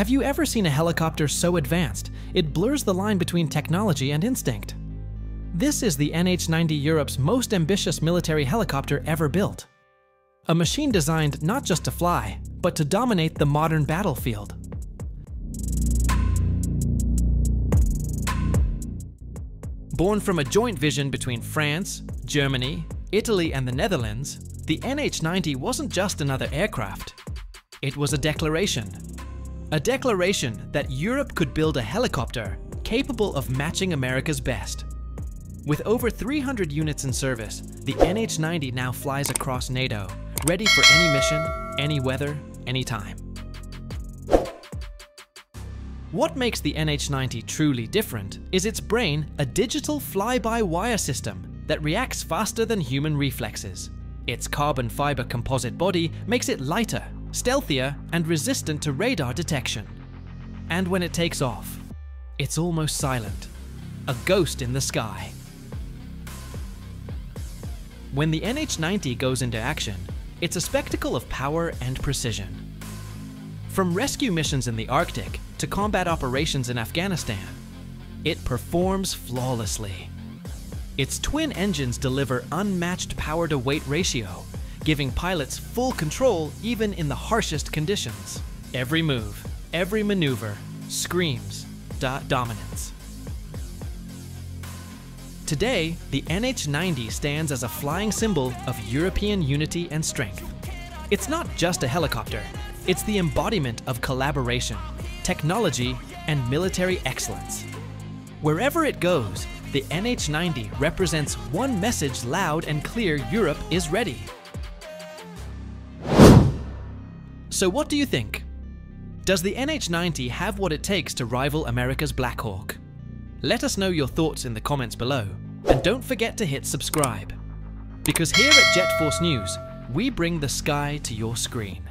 Have you ever seen a helicopter so advanced, it blurs the line between technology and instinct? This is the NH-90 Europe's most ambitious military helicopter ever built. A machine designed not just to fly, but to dominate the modern battlefield. Born from a joint vision between France, Germany, Italy and the Netherlands, the NH-90 wasn't just another aircraft. It was a declaration. A declaration that Europe could build a helicopter capable of matching America's best. With over 300 units in service, the NH-90 now flies across NATO, ready for any mission, any weather, any time. What makes the NH90 truly different is its brain a digital fly-by-wire system that reacts faster than human reflexes. Its carbon fiber composite body makes it lighter, stealthier, and resistant to radar detection. And when it takes off, it's almost silent, a ghost in the sky. When the NH90 goes into action, it's a spectacle of power and precision. From rescue missions in the Arctic to combat operations in Afghanistan, it performs flawlessly. Its twin engines deliver unmatched power to weight ratio, giving pilots full control even in the harshest conditions. Every move, every maneuver screams dominance. Today, the NH90 stands as a flying symbol of European unity and strength. It's not just a helicopter, it's the embodiment of collaboration, technology, and military excellence. Wherever it goes, the NH90 represents one message loud and clear Europe is ready. So what do you think? Does the NH90 have what it takes to rival America's Black Hawk? Let us know your thoughts in the comments below, and don't forget to hit subscribe. Because here at JetForce News, we bring the sky to your screen.